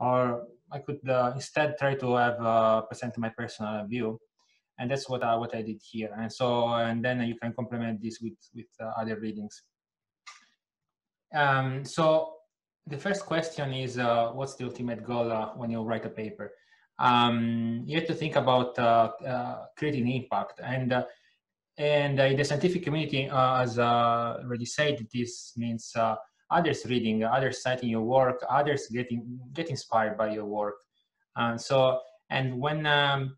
or I could uh, instead try to have uh, present my personal view, and that's what I, what I did here. And so, and then you can complement this with with uh, other readings. Um, so the first question is, uh, what's the ultimate goal uh, when you write a paper? Um, you have to think about uh, creating impact, and and in the scientific community, as already said, this means others reading, others citing your work, others getting get inspired by your work. And so, and when um,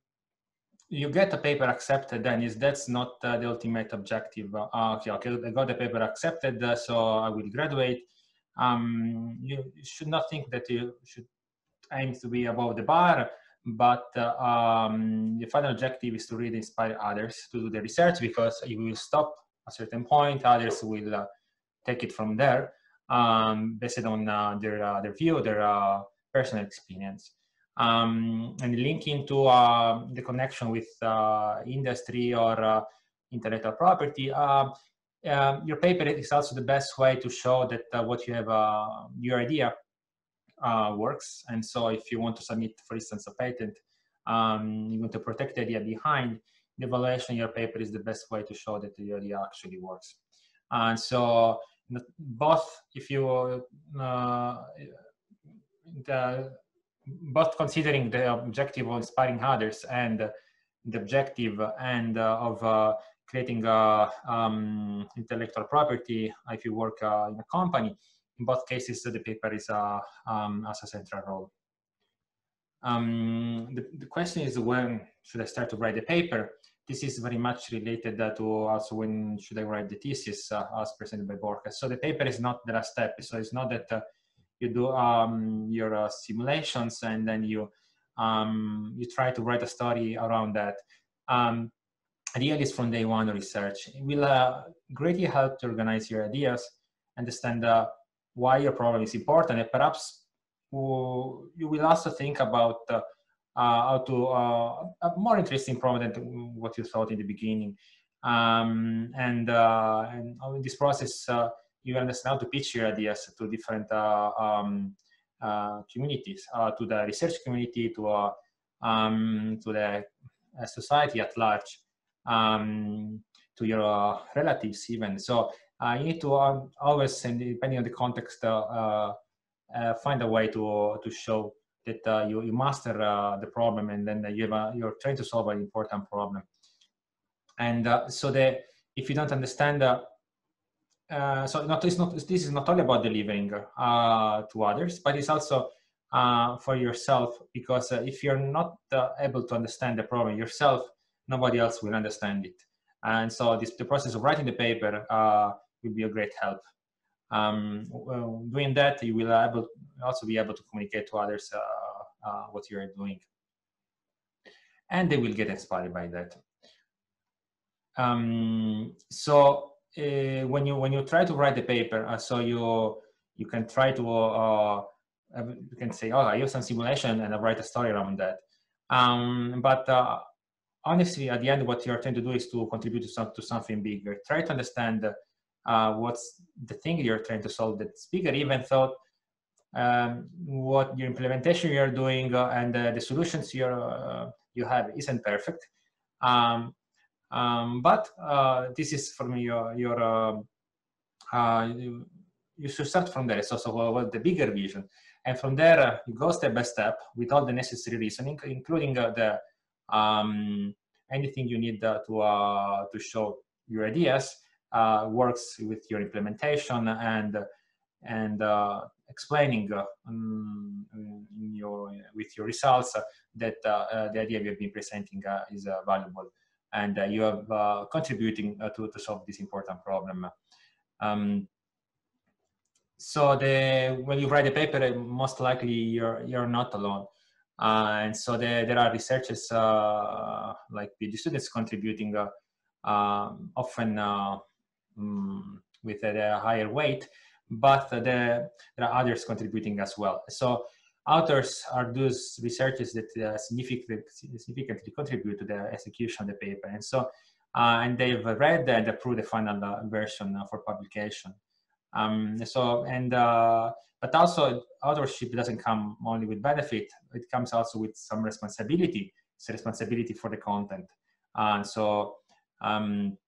you get a paper accepted, then is that's not uh, the ultimate objective. Uh, okay, okay, I got the paper accepted, uh, so I will graduate. Um, you should not think that you should aim to be above the bar, but uh, um, the final objective is to really inspire others to do the research because you will stop a certain point, others will uh, take it from there um, based on uh, their, uh, their view, their uh, personal experience. Um, and linking to uh, the connection with uh, industry or uh, intellectual property, um, your paper is also the best way to show that what you have, your idea works. And so if you want to submit, for instance, a patent, um, you want to protect the idea behind, the evaluation your paper is the best way to show that the idea actually works. And so both if you uh, the, both considering the objective of inspiring others and the objective and uh, of uh, creating um, intellectual property if you work in a company in both cases the paper is uh, um, as a central role. Um, the, the question is when should i start to write the paper this is very much related to also when should I write the thesis uh, as presented by Borja. So the paper is not the last step. So it's not that uh, you do um, your uh, simulations and then you um, you try to write a story around that. Um, ideas from day one research. It will uh, greatly help to organize your ideas, understand uh, why your problem is important, and perhaps you will also think about uh, uh, to uh, a more interesting problem than what you thought in the beginning. Um, and, uh, and in this process, you understand how to pitch your ideas to different um, communities, to the research community, to um, to the society at large, um, to your relatives even. So uh, you need to um, always, and depending on the context, uh, uh, find a way to to show that uh, you, you master uh, the problem and then you have a, you're trying to solve an important problem. And uh, so that if you don't understand, uh, uh, so not, it's not, this is not only about delivering uh, to others, but it's also for yourself because if you're not able to understand the problem yourself, nobody else will understand it. And so this, the process of writing the paper will be a great help um, doing that, you will able, also be able to communicate to others uh, uh, what you are doing. And they will get inspired by that. Um, so uh, when you when you try to write the paper, uh, so you you can try to uh, you can say, oh, I use some simulation and I write a story around that. Um, but uh, honestly, at the end, what you're trying to do is to contribute to, some, to something bigger. Try to understand uh, what's the thing you're trying to solve that's bigger, even though um, what your implementation you're doing uh, and uh, the solutions you uh, you have isn't perfect. Um, um, but uh, this is for me your, your um, uh, you, you, should start from there. So, so what the bigger vision. And from there, you go step by step with all the necessary reasoning, including the um, anything you need to, to show your ideas uh, works with your implementation and and uh, explaining uh, your, with your results that the idea we have been presenting is valuable and you have contributing to, to solve this important problem. Um, so the when you write a paper, most likely you're you're not alone. Uh, and so the, there are researchers uh, like the students contributing uh, um, often um, with a, a, higher weight, but the, there are others contributing as well. So authors are those researchers that uh, significantly, significantly contribute to the execution of the paper. And so, uh, and they've read and approved the final uh, version uh, for publication. Um, so and uh, but also authorship doesn't come only with benefit; it comes also with some responsibility. It's responsibility for the content. Uh, so um,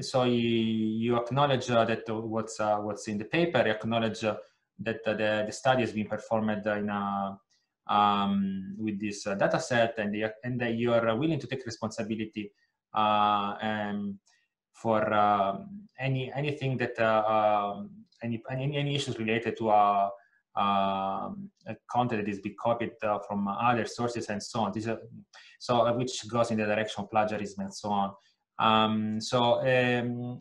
so you, you acknowledge uh, that what's uh, what's in the paper. You acknowledge uh, that the, the study has been performed in a um, with this uh, data set and, the, and you are willing to take responsibility uh, and for um, any anything that uh, um, any, any, issues related to a, um, content that is being copied uh, from other sources and so on. Uh, so uh, which goes in the direction of plagiarism and so on. Um, so um,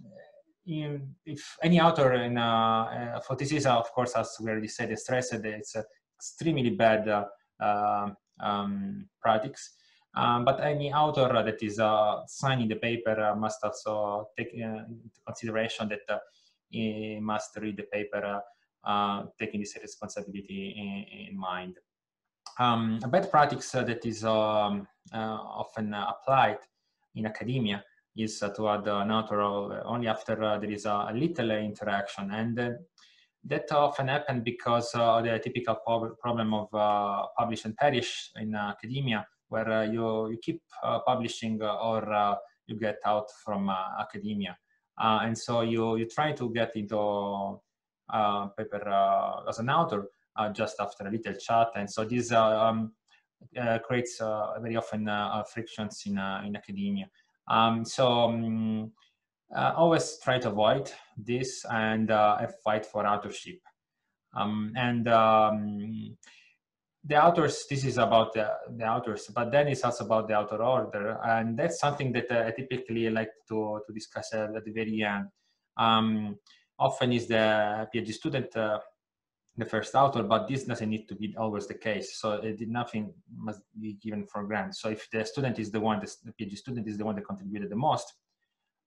in, if any author in uh, for this is of course as we already said stressed it's extremely bad uh, um, practice. Um, but any author that is uh, signing the paper uh, must also take into consideration that he must read the paper taking this responsibility in, in mind. Um, a bad practice that is um, often applied in academia is to add an author only after uh, there is a, little interaction. And uh, that often happens because uh, the typical problem of uh, publish and perish in academia, where uh, you, you keep uh, publishing uh, or uh, you get out from academia. and so you, you try to get into paper as an author just after a little chat. And so this um, creates very often frictions in, in academia. Um, so um, uh, always try to avoid this and uh, fight for authorship. Um, and um, the authors, this is about the, the, authors, but then it's also about the author order. And that's something that uh, I typically like to, to discuss at the very end. Um, often is the PhD student uh, the first author, but this doesn't need to be always the case. So it, nothing must be given for granted. So if the student is the one, the PhD student is the one that contributed the most,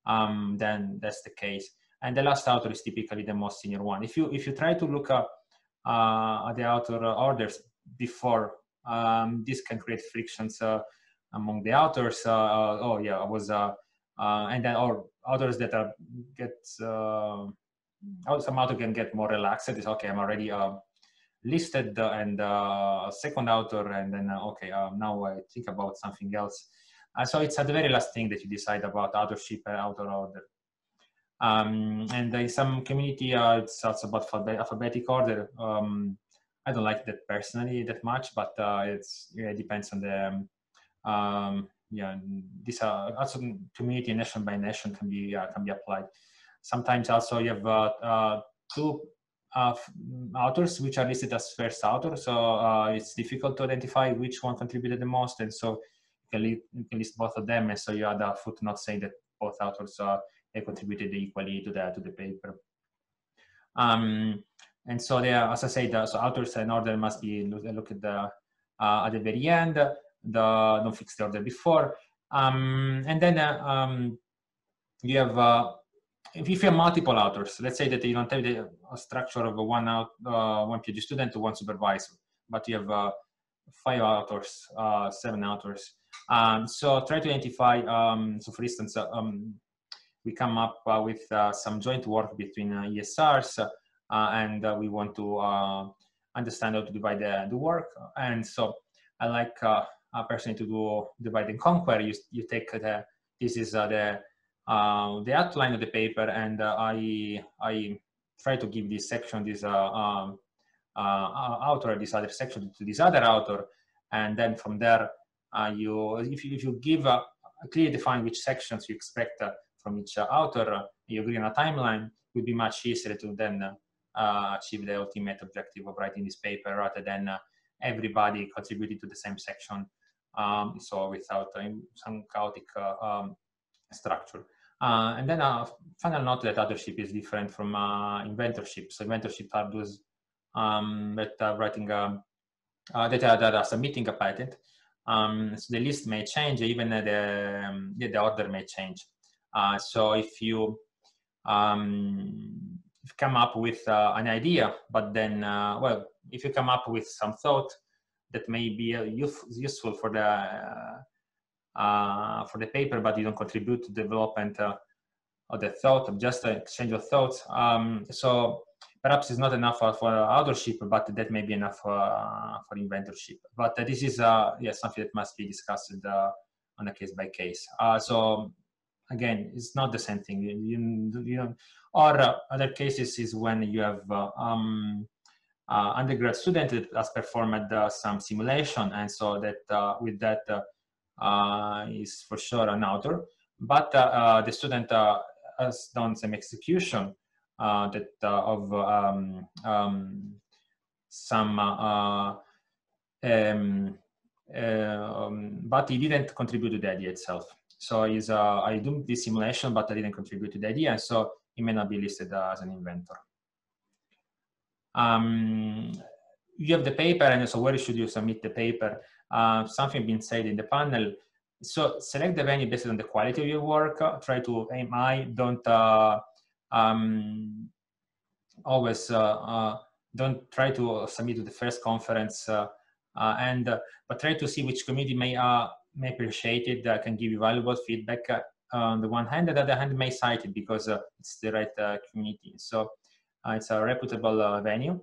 um, then that's the case. And the last author is typically the most senior one. If you if you try to look up uh, the author orders before, um, this can create frictions uh, among the authors. Uh, uh oh yeah, I was uh, uh, and then or authors that are get oh, some author can get more relaxed. It's okay, I'm already uh, listed and uh, second author, and then okay, now I think about something else. Uh, so it's at the very last thing that you decide about authorship and author order. Um, and in some community, uh, it's also about alphabetic order. Um, I don't like that personally that much, but uh, it's yeah, it depends on the um, yeah. This uh, also community nation by nation can be uh, can be applied. Sometimes also you have uh, uh, two uh, authors which are listed as first author, so it's difficult to identify which one contributed the most, and so you can list both of them, and so you add a footnote saying that both authors contributed equally to the to the paper. Um, and so there, as I said, uh, so authors and order must be look, look at the uh, at the very end. The don't fix the order before, um, and then uh, um, you have if you have multiple authors. Let's say that you don't have the structure of a one out uh, one PhD student to one supervisor, but you have uh, five authors, seven authors. Um, so try to identify, um, so for instance, uh, um, we come up uh, with uh, some joint work between uh, ESRs uh, and uh, we want to understand how to divide the, the work. And so I like a person to do divide and conquer. You, you take the, this is the, the outline of the paper and I, I try to give this section, this um, author, this other section to this other author. And then from there, uh, you if you, if you give a, clearly define which sections you expect uh, from each uh, author, you agree on a timeline, it will be much easier to then achieve the ultimate objective of writing this paper rather than everybody contributing to the same section. Um, so without some chaotic um, structure. Uh, and then a final note that authorship is different from uh, inventorship. So inventorship are those um, that are writing, um, uh, that, are, that are submitting a patent. Um, so the list may change, even the, um, the order may change. Uh, so if you um, come up with uh, an idea, but then, uh, well, if you come up with some thought that may be uh, useful for the uh, uh, for the paper, but you don't contribute to development of the thought of just an exchange of thoughts. Um, so perhaps it's not enough for, for authorship, but that may be enough for, uh, for inventorship. But uh, this is uh, yeah, something that must be discussed uh, on a case by case. Uh, so again, it's not the same thing. You, you know, or uh, other cases is when you have um, undergrad student that has performed some simulation, and so that with that is for sure an author. But the student has done some execution uh, that uh, of um, um, some uh, um, um, but he didn't contribute to the idea itself. So he's, I do this simulation, but I didn't contribute to the idea, so he may not be listed as an inventor. Um, you have the paper, and so where should you submit the paper? Uh, something been said in the panel. So select the venue based on the quality of your work. Try to aim high. Don't uh, um, always uh, uh, don't try to submit to the first conference uh, and but try to see which community may may appreciate it that can give you valuable feedback on the one hand and the other hand may cite it because it's the right community so it's a reputable venue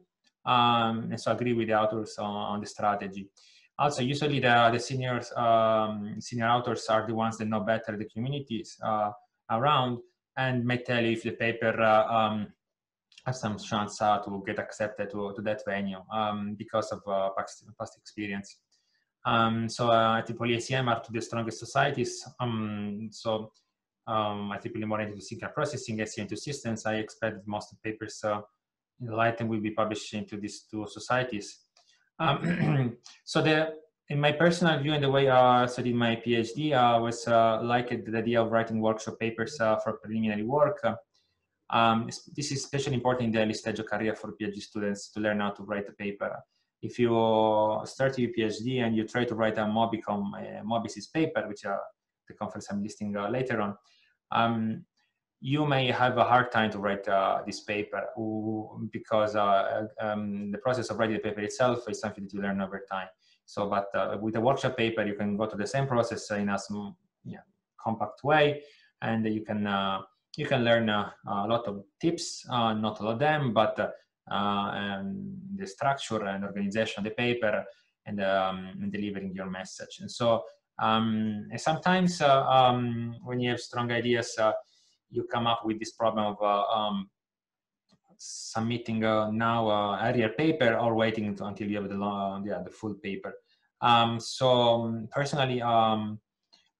um, and so agree with the authors on, on the strategy also usually the, the seniors um, senior authors are the ones that know better the communities uh, around and may tell you if the paper uh, um, has some chance uh, to get accepted to, to that venue um, because of uh, past, past experience. Um, so uh, IEEE ACM are to the strongest societies. Um, so um, IEEE more into signal processing, ACM to systems. I expect most papers uh, in ENLIGHT'EM will be published into these two societies. Um, so the in my personal view and the way I studied my PhD, I was uh, liked the idea of writing workshop papers uh, for preliminary work. Um, this is especially important in the early stage of career for PhD students to learn how to write a paper. If you start your PhD and you try to write a MobiCom, a MobiSys paper, which are the conference I'm listing uh, later on, um, you may have a hard time to write uh, this paper because uh, um, the process of writing the paper itself is something that you learn over time. So, but uh, with a workshop paper, you can go to the same process in a small, yeah, compact way, and you can uh, you can learn uh, a lot of tips, uh, not all of them, but uh, the structure and organization of the paper and, um, delivering your message. And so, um, and sometimes um, when you have strong ideas, you come up with this problem of um, submitting uh, now uh, earlier paper or waiting until you have the, uh, yeah, the full paper. Um, so um, personally, um,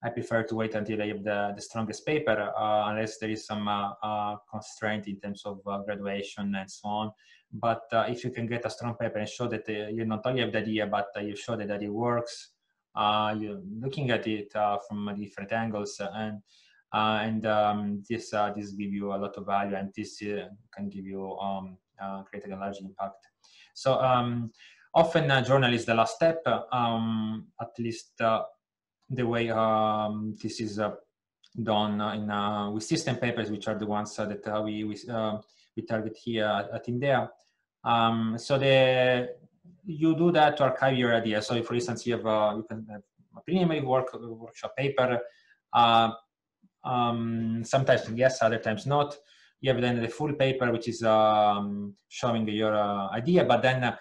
I prefer to wait until I have the, the strongest paper, uh, unless there is some uh, uh, constraint in terms of graduation and so on. But if you can get a strong paper and show that you not only have the idea, but you show that that it works, you're looking at it from different angles and uh, and um, this uh, this give you a lot of value and this uh, can give you um, create a large impact so um, often a journal is the last step um, at least the way um, this is done in with system papers which are the ones that we we, we target here at, IMDEA um, so the you do that to archive your idea. So, if, for instance, you have a, you can have a preliminary work workshop paper, uh, um, sometimes yes, other times not. You have then the full paper, which is um, showing your uh, idea, but then uh,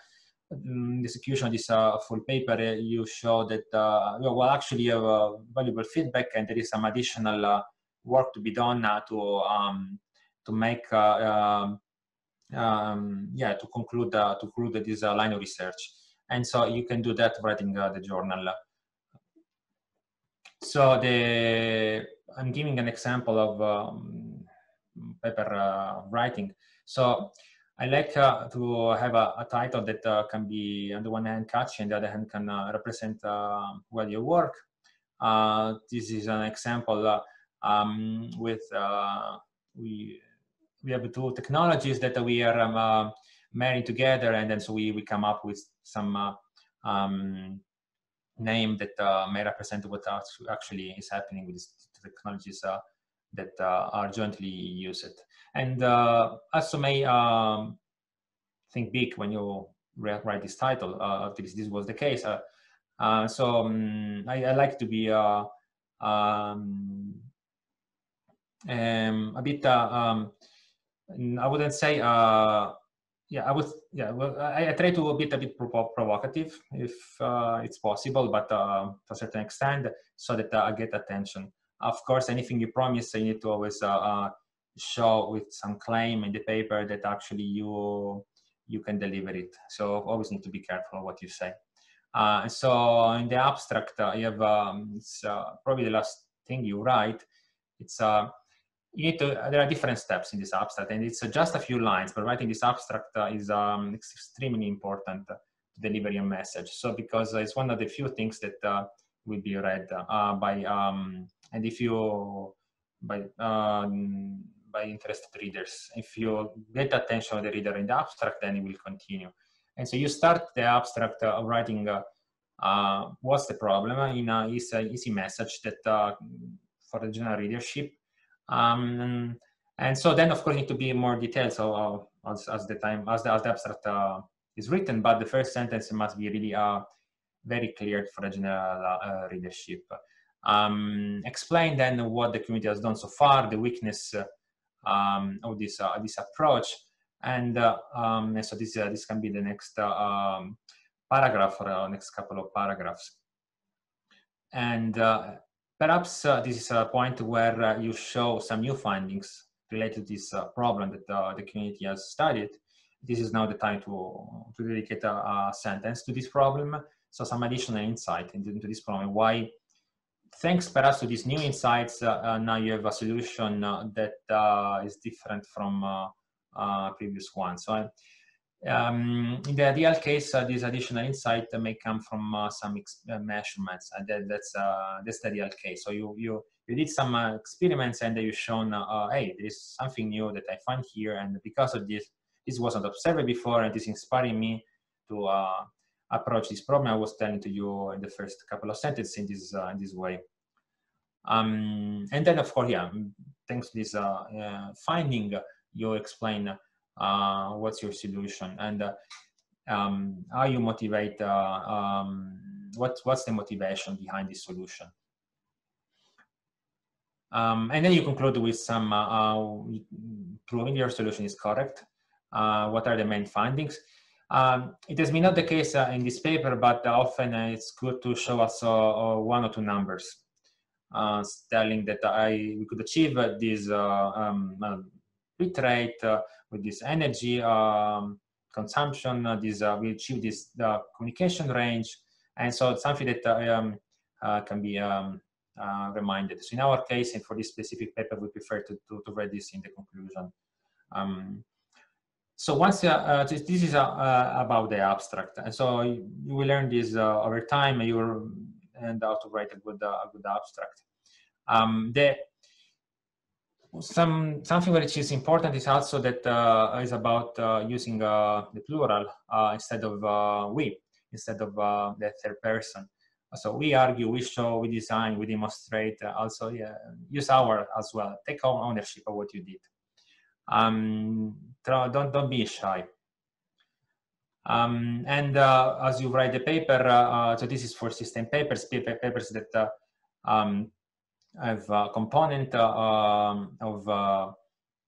the execution of this uh, full paper, uh, you show that, uh, well, actually you have valuable feedback and there is some additional uh, work to be done to, um, to make, um, um, yeah, to conclude, to conclude this line of research. And so you can do that writing the journal. So the I'm giving an example of um, paper uh, writing. So I like uh, to have a, a title that uh, can be on the one hand catchy and the other hand can uh, represent uh, well your work. Uh, this is an example um, with we we have two technologies that we are um, marrying together and then so we, we come up with some um, name that uh, may represent what actually is happening with these technologies uh, that uh, are jointly used. And also may um, think big when you write this title, uh, at least this was the case. So um, I, I, like to be um, um, a bit, uh, um, I wouldn't say, uh, yeah, I would, yeah, well, I, I, try to be a bit provocative if uh, it's possible, but uh, to a certain extent, so that I get attention. Of course, anything you promise, you need to always show with some claim in the paper that actually you you can deliver it. So always need to be careful what you say. Uh, so in the abstract, uh, you have um, it's uh, probably the last thing you write. It's uh, you need to. There are different steps in this abstract, and it's uh, just a few lines. But writing this abstract uh, is um, extremely important to deliver your message. So because it's one of the few things that will be read by um, and if you by um, by interested readers. If you get the attention of the reader in the abstract, then it will continue. And so you start the abstract uh, writing uh, uh, what's the problem in a easy, easy message that uh, for the general readership. Um, and so then, of course, need to be more detailed. So uh, as, as the time as the, as the abstract uh, is written, but the first sentence must be really very clear for the general readership. Um, explain then what the community has done so far, the weakness um, of this uh, this approach. And, uh, um, and so this uh, this can be the next um, paragraph or next couple of paragraphs. And perhaps uh, this is a point where uh, you show some new findings related to this uh, problem that the community has studied this is now the time to, to dedicate a, a, sentence to this problem. So some additional insight into, this problem. Why thanks perhaps to these new insights, uh, uh, now you have a solution uh, that is different from previous one. So um, in the ideal case, uh, this additional insight uh, may come from uh, some measurements, and that, that's that's the ideal case. So you you you did some experiments, and you've shown, hey, there is something new that I find here, and because of this, this wasn't observed before, and this inspiring me to approach this problem I was telling to you in the first couple of sentences in this uh, in this way. Um, and then, of course, yeah, thanks to this uh, uh, finding, you explain uh, what's your solution and uh, um, how you motivate. Uh, um, what what's the motivation behind this solution? Um, and then you conclude with some proving your solution is correct. what are the main findings? Um, it has been not the case uh, in this paper, but uh, often uh, it's good to show us uh, uh, one or two numbers uh, telling that I we could achieve this um, bit rate with this energy um, consumption. this we achieve this communication range, and so it's something that um, can be um, reminded. So in our case, and for this specific paper, we prefer to, to, to this in the conclusion. Um, so once uh, uh, this, this, is uh, uh, about the abstract, and so you, will learn this uh, over time. You will end how to write a good, a good abstract. Um, the some something which is important is also that is about using the plural instead of we, instead of the third person. So we argue, we show, we design, we demonstrate. also, yeah, use our as well. Take ownership of what you did. Um, don't don't be shy. Um, and uh, as you write the paper, uh, uh, so this is for system papers, paper, papers that uh, um, have a component uh, um, of uh,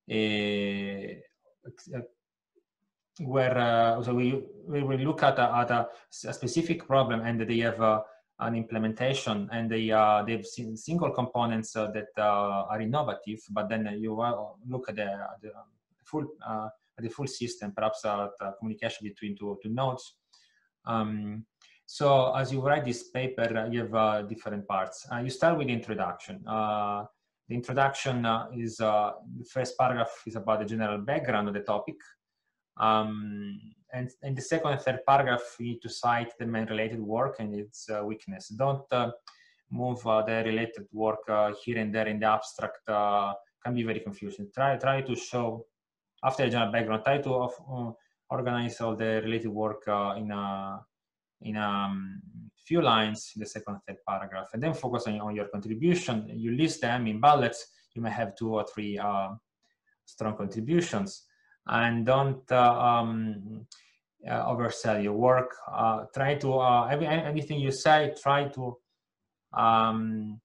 a, where so we we will look at a, at a, a specific problem and they have an implementation and they uh, they've seen single components uh, that uh, are innovative but then you look at the, the full uh, the full system, perhaps uh, communication between two, two nodes. Um, so as you write this paper, you have uh, different parts. you start with the introduction. the introduction is the first paragraph is about the general background of the topic. Um, and in the second and third paragraph, you need to cite the main related work and its uh, weakness. Don't uh, move uh, the related work here and there in the abstract. can be very confusing. Try try to show after the general background, try to uh, organize all the related work uh, in a in a um, few lines in the second third paragraph, and then focus on, on your contribution. You list them in bullets. You may have two or three uh, strong contributions, and don't uh, um, uh, oversell your work. Uh, try to every, anything you say, try to um,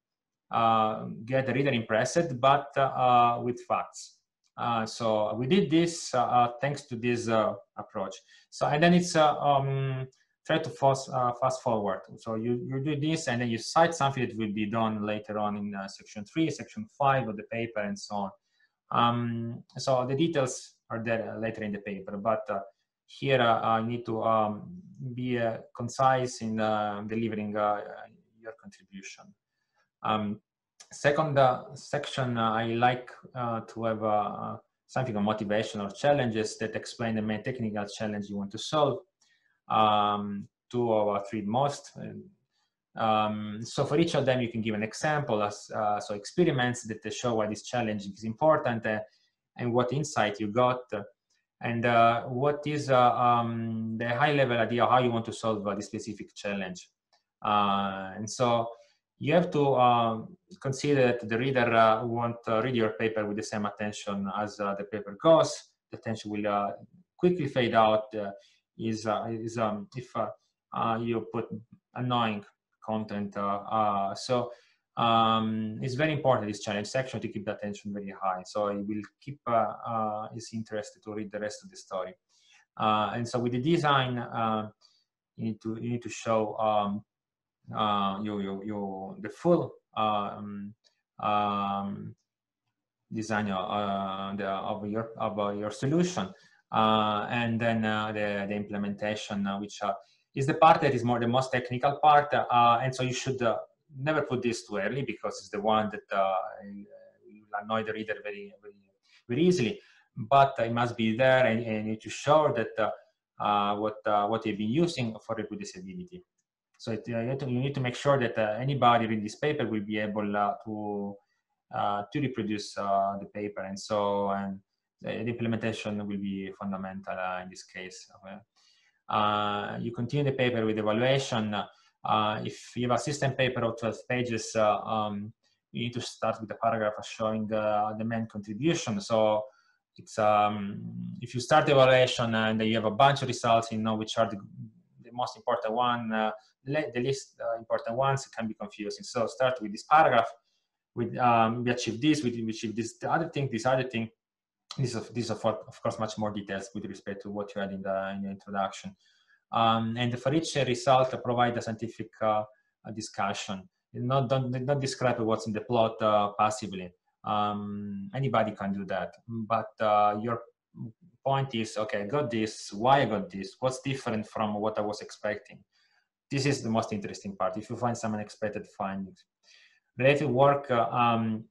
uh, get the reader impressed, but uh, with facts. Uh, so we did this uh, thanks to this approach. So and then it's um, try to fast, fast forward. So you, you do this and then you cite something that will be done later on in section three, section five of the paper and so on. Um, so the details are there later in the paper, but here uh, you need to um, be uh, concise in uh, delivering your contribution. Um, second section, I like to have something on motivation or challenges that explain the main technical challenge you want to solve. Um, two or three most. Um, so for each of them, you can give an example as uh, so experiments that show why this challenge is important uh, and what insight you got and uh, what is uh, um, the high level idea how you want to solve uh, this specific challenge. Uh, and so you have to um, consider that the reader won't read your paper with the same attention as the paper goes. The attention will quickly fade out is, is um, if you put annoying content. so um, it's very important this challenge section to keep the attention very high. So it will keep uh, uh, his interest to read the rest of the story. Uh, and so with the design, uh, you need to you need to show um, uh, you, you, you the full um, um, design uh, the, of your of your solution, Uh, and then uh, the the implementation, uh, which is the part that is more the most technical part. and so you should never put this too early because it's the one that uh, will annoy the reader very, very, very easily. But it must be there and, and need to show that uh, uh, what uh, what you've been using for reproducibility. So it, you, need to, you, need to, make sure that anybody reading this paper will be able to to reproduce the paper, and so and the, implementation will be fundamental in this case. Uh, you continue the paper with evaluation. Uh, if you have a system paper of 12 pages, uh, um, you need to start with a paragraph showing uh, the main contribution. So it's um, if you start the evaluation and you have a bunch of results, you know which are the, the most important one, uh, the least uh, important ones, can be confusing. So start with this paragraph. With um, we achieve this, we, we achieve this, the other thing, this other thing. This is, this is of, of course much more details with respect to what you had in the, in the introduction. Um, and for each result, provide a scientific uh, discussion. Not, don't, not describe what's in the plot uh, passively. Um, anybody can do that. But uh, your point is, okay, I got this, why I got this, what's different from what I was expecting. This is the most interesting part, if you find some unexpected findings. Related work, uh, um,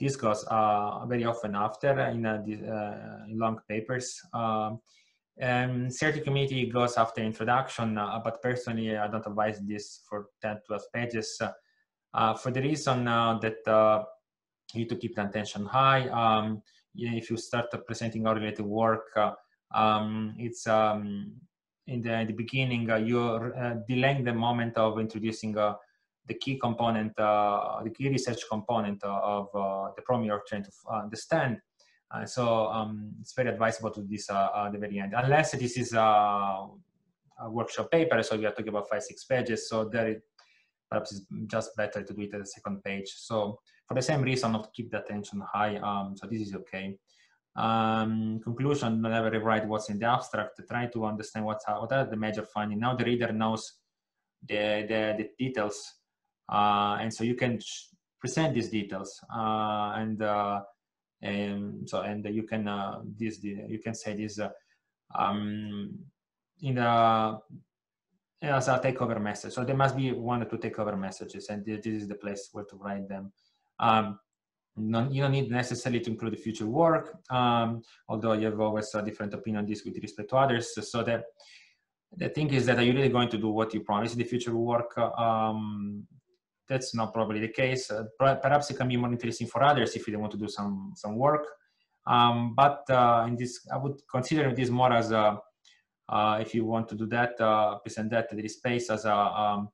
this goes uh, very often after in, uh, in long papers. Um, um, CRT committee goes after introduction, uh, but personally I don't advise this for 10, 12 pages uh, for the reason uh, that uh, you need to keep the attention high. Um, if you start presenting related work, uh, um, it's um, in, the, in the beginning, uh, you're delaying the moment of introducing the key component, the key research component of the problem you're trying to understand. Uh, so um, it's very advisable to this uh, at the very end, unless this is a, a, workshop paper, so we are talking about five, six pages, so there it, perhaps it's just better to do it at the second page. So for the same reason, not keep the attention high, um, so this is okay. Um, conclusion, never rewrite what's in the abstract, try to understand what's, what are the major findings. Now the reader knows the, the, the details, uh, and so you can present these details, uh, and uh, and so and you can uh, this you can say this uh, um, in a as a takeover message. So there must be one or two takeover messages, and this is the place where to write them. Um, you don't need necessarily to include the future work, um, although you have always a different opinion on this with respect to others. So that the thing is that are you really going to do what you promise in the future work? Um, that's not probably the case. Uh, perhaps it can be more interesting for others if they want to do some some work. Um, but uh, in this, I would consider this more as a uh, if you want to do that, uh, present that to the space as a um,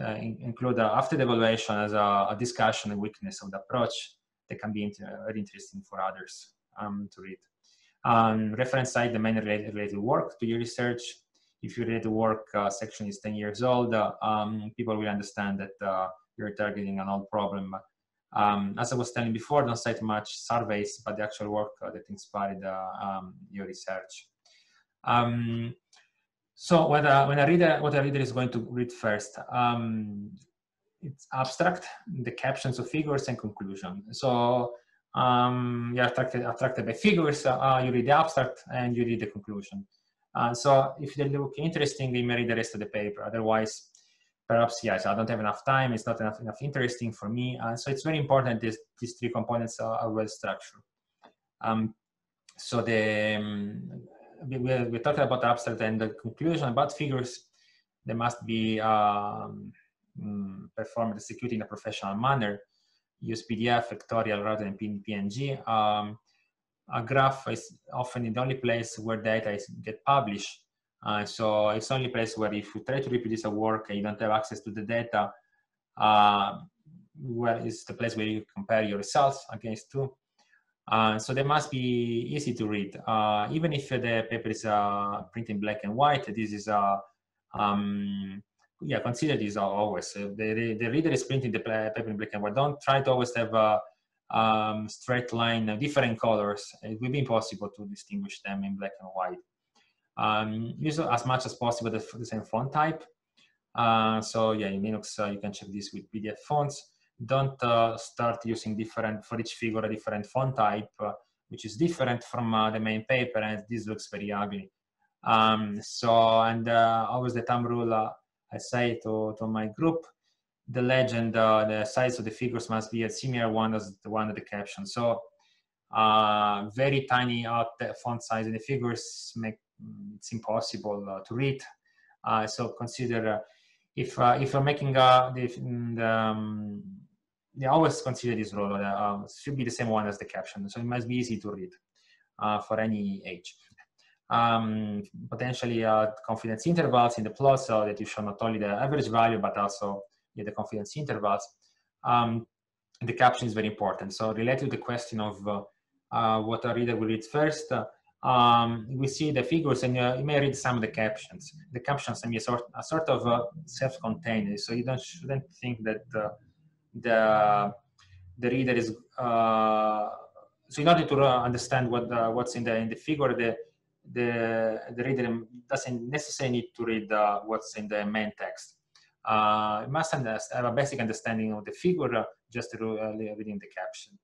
uh, include uh, after the evaluation as a, a, discussion and weakness of the approach that can be inter very interesting for others um, to read. Um, reference site the main related work to your research if you read the work uh, section is 10 years old, uh, um, people will understand that uh, you're targeting an old problem. Um, as I was telling before, don't cite much surveys, but the actual work that inspired um, your research. Um, so a, when a reader, what a reader is going to read first, um, it's abstract, the captions of figures and conclusion. So um, you're attracted, attracted by figures, uh, you read the abstract and you read the conclusion. Uh, so if they look interesting, you may read the rest of the paper. Otherwise, perhaps, yes, I don't have enough time. It's not enough, enough interesting for me. Uh, so it's very important that these three components are, are well structured. Um, so the, um, we, we're talking about abstract and the conclusion about figures. They must be um, mm, performed, executed in a professional manner. Use PDF, vectorial rather than PNG. A graph is often the only place where data is get published. Uh, so it's only place where if you try to reproduce a work and you don't have access to the data, uh, where is the place where you compare your results against two. Uh, so they must be easy to read. Uh, even if the paper is uh, printed in black and white, this is a, uh, um, yeah, consider this always. the, the reader is printing the paper in black and white. Don't try to always have a, um, straight line, different colors. It will be impossible to distinguish them in black and white. Um, use as much as possible the, the same font type. Uh, so yeah, in Linux, uh, you can check this with PDF fonts. Don't uh, start using different, for each figure, a different font type, uh, which is different from uh, the main paper, and this looks very ugly. Um, so, and uh, always the thumb rule, I say to, to my group, the legend, uh, the size of the figures must be a similar one as the one of the caption. So uh, very tiny font size in the figures make mm, it's impossible uh, to read. Uh, so consider uh, if uh, if you're making the, mm, the um, they always consider this rule should be the same one as the caption. So it must be easy to read for any age. Um, potentially confidence intervals in the plot so that you show not only the average value but also the confidence intervals, um, the caption is very important. So related to the question of uh, uh, what a reader will read first, uh, um, we see the figures and uh, you may read some of the captions. The captions can be a sort, a sort of uh, self-contained, so you don't shouldn't think that uh, the the reader is. so in order to understand what what's in the in the figure, the the the reader doesn't necessarily need to read what's in the main text uh, must have a basic understanding of the figure uh, just through uh, reading the caption.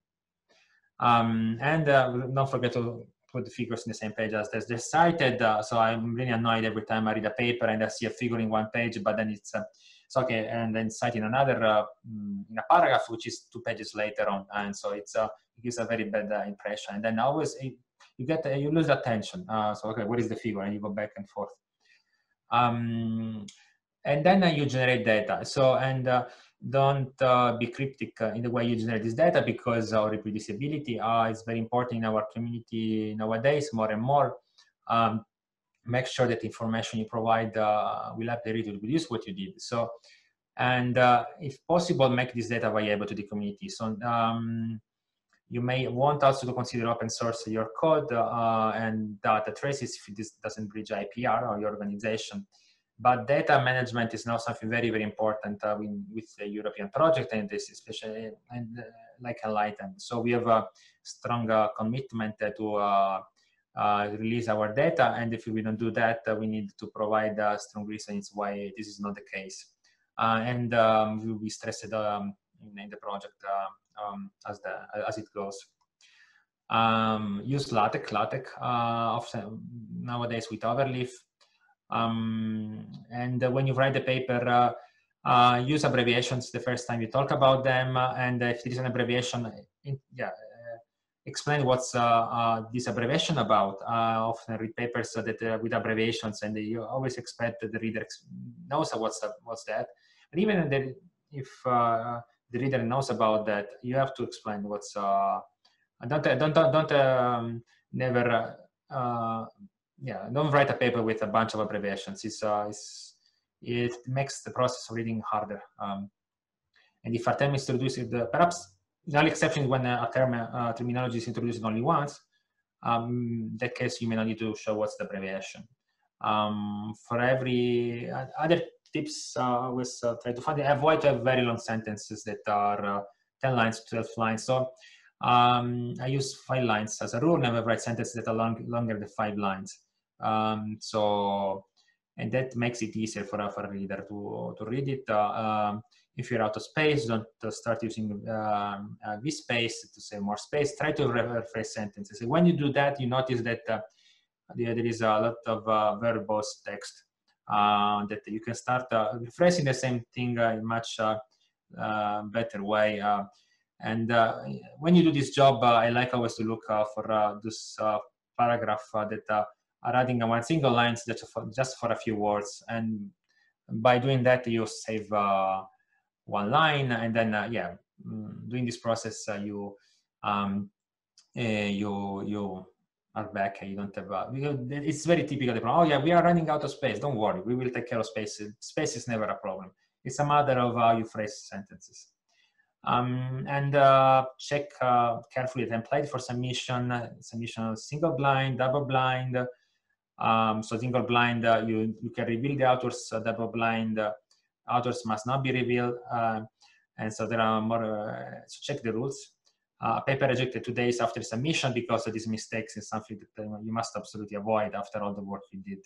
Um, and uh, don't forget to put the figures in the same page as they're cited. Uh, so I'm really annoyed every time I read a paper and I see a figure in one page, but then it's, uh, it's okay, and then citing another mm, in a paragraph, which is two pages later on, and so it's it gives a very bad impression. And then always it, you get you lose attention. so okay, what is the figure? And you go back and forth. Um, and then uh, you generate data. So, and uh, don't uh, be cryptic in the way you generate this data because our reproducibility is very important in our community nowadays more and more. Um, make sure that information you provide will reader to reproduce what you did. So, and uh, if possible, make this data available to the community. So um, you may want also to consider open source your code uh, and data traces if this doesn't breach IPR or your organization. But data management is now something very, very important uh, in, with the European project and this especially and uh, like ENLIGHT'EM. So we have a strong uh, commitment to uh, uh, release our data. And if we don't do that, uh, we need to provide strong reasons why this is not the case. and um, we stressed um, in, in, the project um, as, the, as it goes. Um, use LaTeX. LaTeX often nowadays with Overleaf um, and when you write the paper, uh, uh, use abbreviations the first time you talk about them. Uh, and if there is an abbreviation, in, yeah, explain what's this abbreviation about. often read papers that with abbreviations, and you always expect that the reader knows what's that, what's that. And even the, if the reader knows about that, you have to explain what's. don't don't don't, don't um, never uh, yeah, don't write a paper with a bunch of abbreviations. It's, uh, it's it makes the process of reading harder. Um, and if a term is introduced, uh, perhaps the only exception is when a term uh, terminology is introduced only once. Um, in that case, you may not need to show what's the abbreviation. Um, for every uh, other tips uh, was uh, try to find avoid to have very long sentences that are uh, 10 lines, 12 lines. So um, I use five lines as a rule. Never write sentences that are long, longer than five lines. Um, so, and that makes it easier for for a reader to, to read it. Uh, um, if you're out of space, don't start using um, uh, vSpace to save more space. Try to rephrase sentences. when you do that, you notice that uh, there is a lot of uh, verbose text uh, that you can start uh, rephrasing the same thing uh, in much better way. and when you do this job, I like always to look for this paragraph that adding one single line just for, just for a few words. And by doing that, you save one line. And then uh, yeah mm, doing this process uh, you um, uh, you you are back you don't have uh, it's very typical oh yeah we are running out of space. Don't worry. We will take care of space. Space is never a problem. It's a matter of how you phrase sentences. Um, and uh, check uh, carefully the template for submission. Submission single blind double blind um, so single blind you you can reveal the authors double blind authors must not be revealed. Uh, and so there are more, uh, so check the rules. Uh, paper rejected two days after submission because of these mistakes is something that you must absolutely avoid after all the work you did.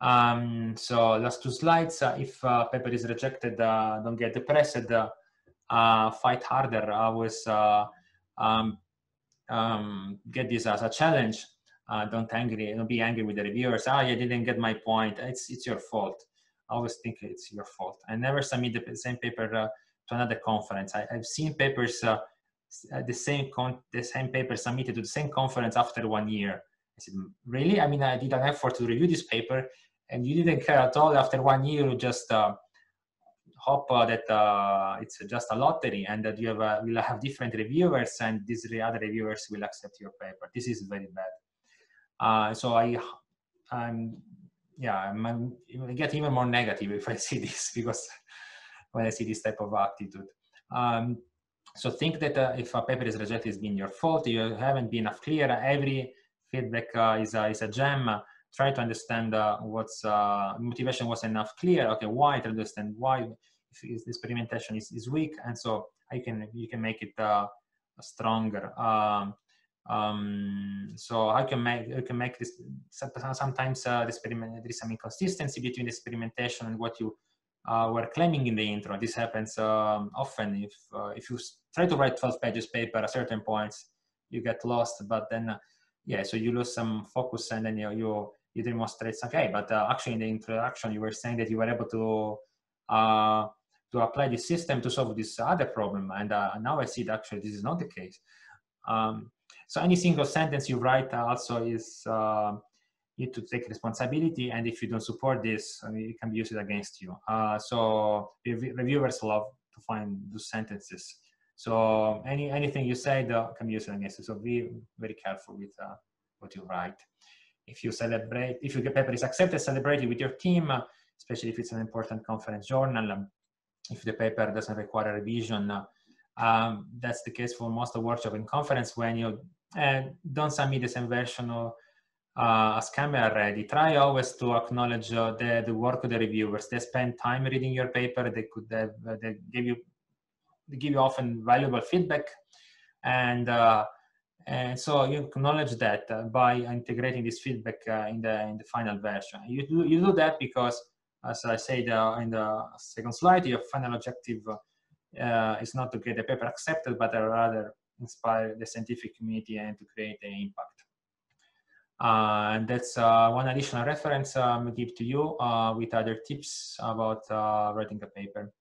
Um, so last two slides, uh, if uh, paper is rejected, uh, don't get depressed, fight harder. I always um, um, get this as a challenge. Don't angry, don't be angry with the reviewers. Ah, you didn't get my point. It's, it's your fault i always think it's your fault. I never submit the same paper uh, to another conference. I, have seen papers, uh, uh, the same con- the same paper submitted to the same conference after one year. I said, really? I mean, I did an effort to review this paper, and you didn't care at all. After one year, you just uh, hope uh, that uh, it's just a lottery, and that you have uh, will have different reviewers, and these other reviewers will accept your paper. This is very bad. So I, I'm yeah, I'm, I get even more negative if I see this because when I see this type of attitude. Um, so think that uh, if a paper is rejected, it's been your fault. You haven't been enough clear. Every feedback uh, is, a, is a gem. Try to understand uh, what's uh, motivation was enough clear. Okay, why to understand why if experimentation is, is weak, and so I can you can make it uh, stronger. Um, um, so I can make can make this sometimes uh, the experiment there is some inconsistency between the experimentation and what you uh, were claiming in the intro. This happens um, often if uh, if you try to write 12 pages paper at certain points you get lost, but then uh, yeah, so you lose some focus and then you you, you demonstrate okay, but uh, actually in the introduction you were saying that you were able to uh, to apply this system to solve this other problem, and now I see that actually this is not the case. Um, so any single sentence you write also is uh, you to take responsibility, and if you don't support this, I mean, it can be used against you. Uh, so reviewers love to find those sentences. So any anything you say can be used against you. So be very careful with uh, what you write. If you celebrate, if your paper is accepted, celebrate it with your team, especially if it's an important conference journal. If the paper doesn't require revision, um, that's the case for most of workshop and conference when you uh, don't submit the same version of uh, as camera ready. Try always to acknowledge uh, the, the work of the reviewers. They spend time reading your paper. They could have, uh, they give you they give you often valuable feedback, and uh, and so you acknowledge that uh, by integrating this feedback in the in the final version. You do you do that because, as I said in the second slide, your final objective uh, is not to get the paper accepted, but rather inspire the scientific community and to create an impact. Uh, and that's uh, one additional reference um, I give to you uh, with other tips about uh, writing a paper.